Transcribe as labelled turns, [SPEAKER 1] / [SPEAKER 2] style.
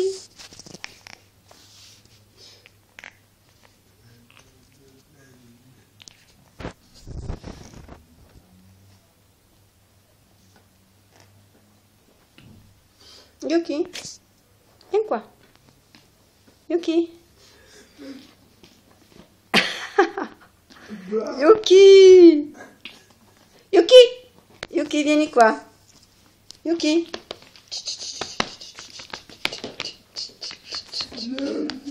[SPEAKER 1] aqui. E aqui? Vem cá. E aqui? Yuki! Yuki! Yuki, vieni qua. Yuki! Jesus.